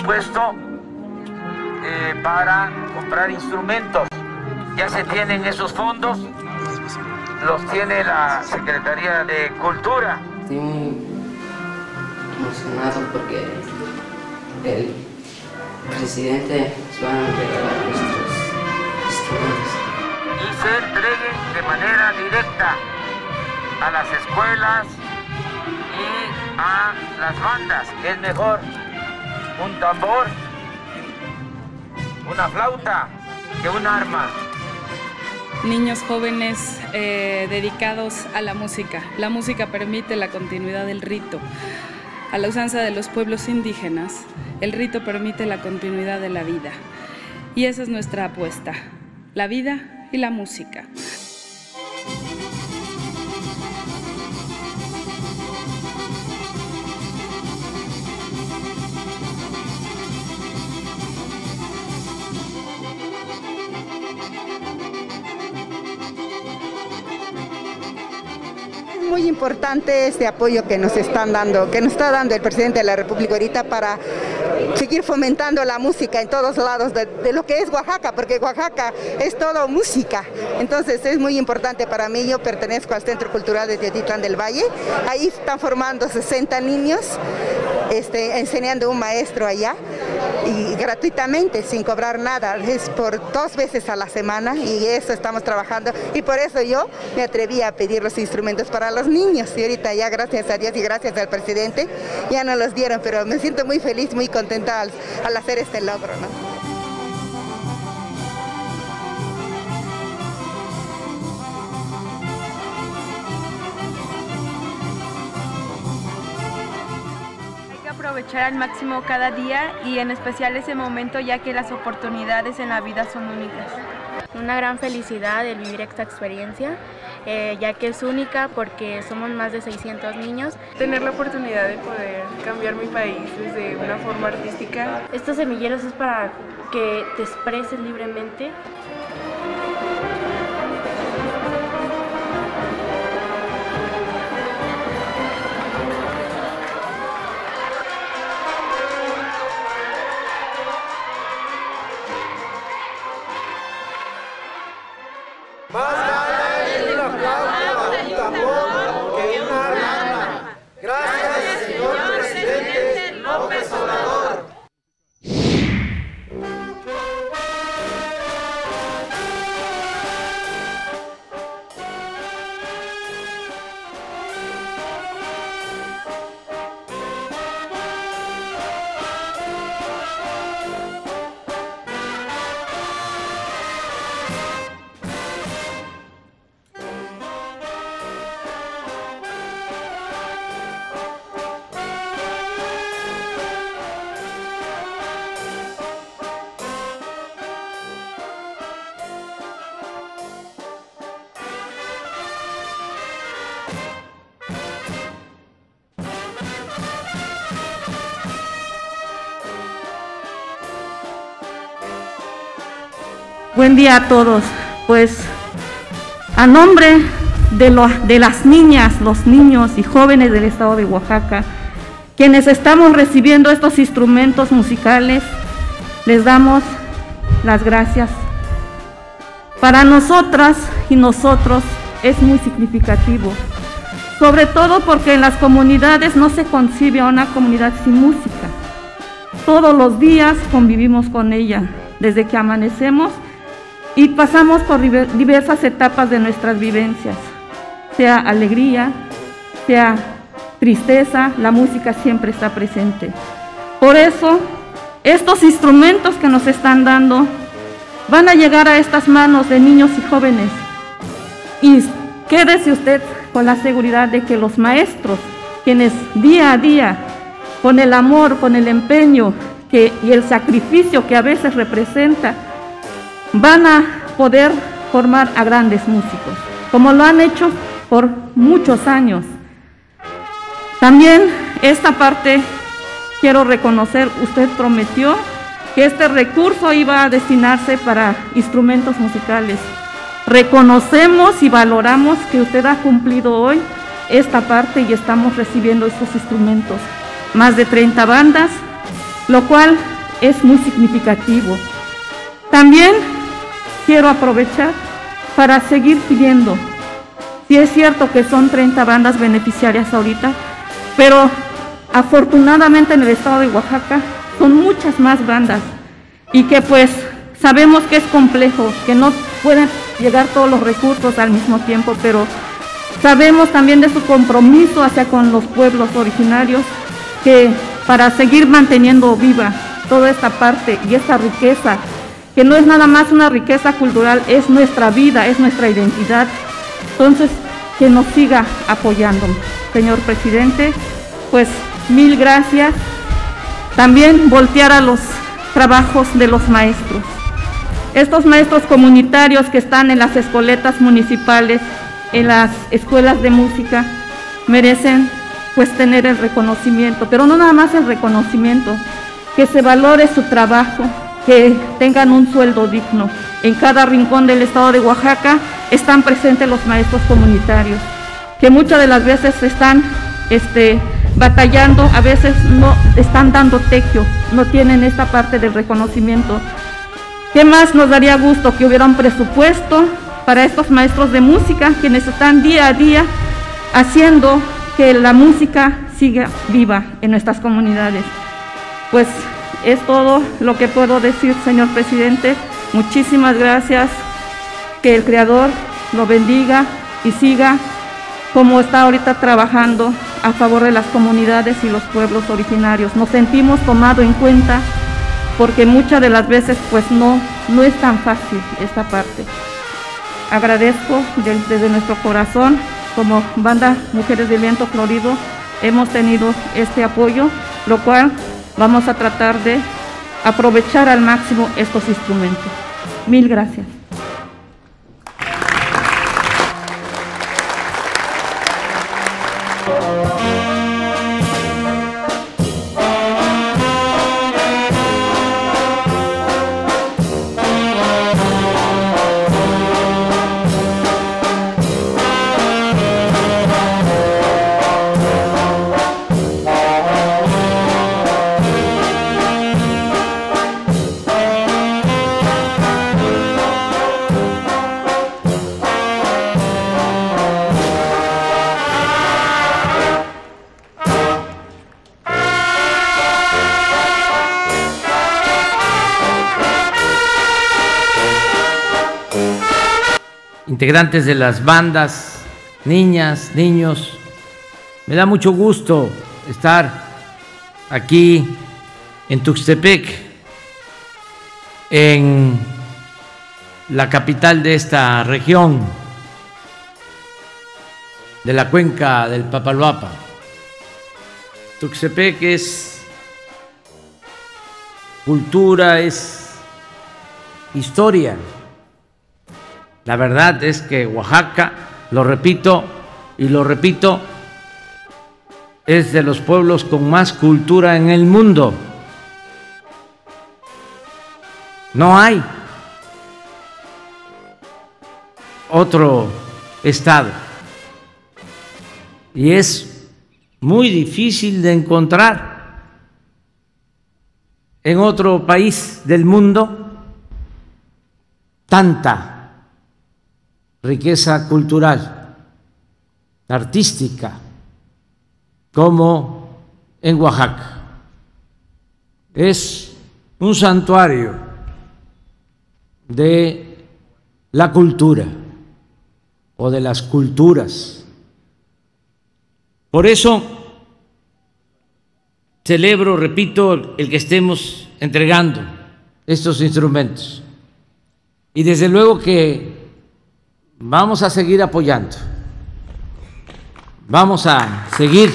presupuesto eh, para comprar instrumentos. Ya se tienen esos fondos, los tiene la Secretaría de Cultura. Estoy muy emocionado porque el presidente va a regalar nuestros instrumentos. Y se entreguen de manera directa a las escuelas y a las bandas, que es mejor un tambor, una flauta, que un arma. Niños jóvenes eh, dedicados a la música. La música permite la continuidad del rito. A la usanza de los pueblos indígenas, el rito permite la continuidad de la vida. Y esa es nuestra apuesta, la vida y la música. Muy importante este apoyo que nos están dando, que nos está dando el presidente de la República ahorita para seguir fomentando la música en todos lados de, lo que es Oaxaca, porque Oaxaca es todo música. Entonces es muy importante para mí. Yo pertenezco al Centro Cultural de Teotitlán del Valle. Ahí están formando 60 niños, este, enseñando un maestro allá y gratuitamente, sin cobrar nada. Es por dos veces a la semana y eso estamos trabajando. Y por eso yo me atreví a pedir los instrumentos para los niños. Y ahorita ya, gracias a Dios y gracias al presidente, ya no los dieron, pero me siento muy feliz, muy contenta al, hacer este logro. Aprovechar al máximo cada día y en especial ese momento ya que las oportunidades en la vida son únicas. Una gran felicidad el vivir esta experiencia, eh, ya que es única porque somos más de 600 niños. Tener la oportunidad de poder cambiar mi país desde una forma artística. Estos semilleros es para que te expreses libremente Buen día a todos. Pues a nombre de, de, las niñas, los niños y jóvenes del estado de Oaxaca, quienes estamos recibiendo estos instrumentos musicales, les damos las gracias. Para nosotras y nosotros es muy significativo, sobre todo porque en las comunidades no se concibe a una comunidad sin música. Todos los días convivimos con ella, desde que amanecemos y pasamos por diversas etapas de nuestras vivencias, sea alegría, sea tristeza, la música siempre está presente. Por eso, estos instrumentos que nos están dando van a llegar a estas manos de niños y jóvenes. Y quédese usted con la seguridad de que los maestros, quienes día a día, con el amor, con el empeño y el sacrificio que a veces representa, van a poder formar a grandes músicos, como lo han hecho por muchos años. También esta parte quiero reconocer, usted prometió que este recurso iba a destinarse para instrumentos musicales. Reconocemos y valoramos que usted ha cumplido hoy esta parte y estamos recibiendo estos instrumentos. Más de 30 bandas lo cual es muy significativo. También quiero aprovechar para seguir pidiendo, si es cierto que son 30 bandas beneficiarias ahorita, pero afortunadamente en el estado de Oaxaca son muchas más bandas y que pues sabemos que es complejo, que no pueden llegar todos los recursos al mismo tiempo, pero sabemos también de su compromiso hacia con los pueblos originarios, que para seguir manteniendo viva toda esta parte y esta riqueza, que no es nada más una riqueza cultural, es nuestra vida, es nuestra identidad. Entonces, que nos siga apoyando. Señor presidente, pues mil gracias. También voltear a los trabajos de los maestros. Estos maestros comunitarios que están en las escoletas municipales, en las escuelas de música, merecen pues tener el reconocimiento, pero no nada más el reconocimiento, que se valore su trabajo, que tengan un sueldo digno. En cada rincón del estado de Oaxaca están presentes los maestros comunitarios, que muchas de las veces están este, batallando, a veces no están dando tequio, no tienen esta parte del reconocimiento ¿Qué más nos daría gusto que hubiera un presupuesto para estos maestros de música quienes están día a día haciendo que la música siga viva en nuestras comunidades? Pues es todo lo que puedo decir, señor presidente. Muchísimas gracias. Que el Creador lo bendiga y siga como está ahorita trabajando a favor de las comunidades y los pueblos originarios. Nos sentimos tomado en cuenta porque muchas de las veces pues no, no es tan fácil esta parte. Agradezco desde nuestro corazón, como banda Mujeres del Viento Florido, hemos tenido este apoyo, lo cual vamos a tratar de aprovechar al máximo estos instrumentos. Mil gracias. Integrantes de las bandas, niñas, niños. Me da mucho gusto estar aquí en Tuxtepec, en la capital de esta región, de la cuenca del Papaloapa. Tuxtepec es cultura, es historia. La verdad es que Oaxaca, lo repito y lo repito, es de los pueblos con más cultura en el mundo. No hay otro estado. Y es muy difícil de encontrar en otro país del mundo tanta riqueza cultural, artística, como en Oaxaca. Es un santuario de la cultura o de las culturas. Por eso celebro, repito, el que estemos entregando estos instrumentos. Y desde luego que vamos a seguir apoyando, vamos a seguir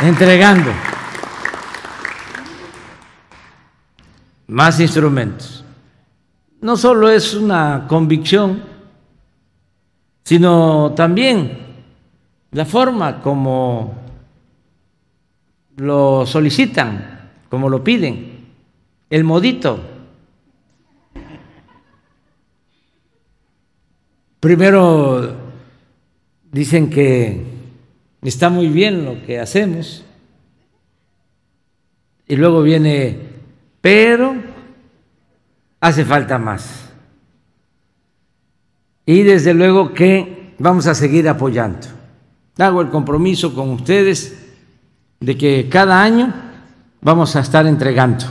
entregando más instrumentos. No solo es una convicción, sino también la forma como lo solicitan, como lo piden, el modito. Primero dicen que está muy bien lo que hacemos. Y luego viene, pero hace falta más. Y desde luego que vamos a seguir apoyando. Hago el compromiso con ustedes de que cada año vamos a estar entregando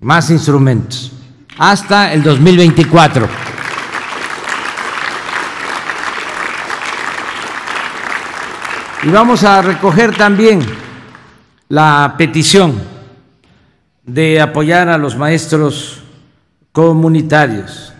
más instrumentos hasta el 2024. Y vamos a recoger también la petición de apoyar a los maestros comunitarios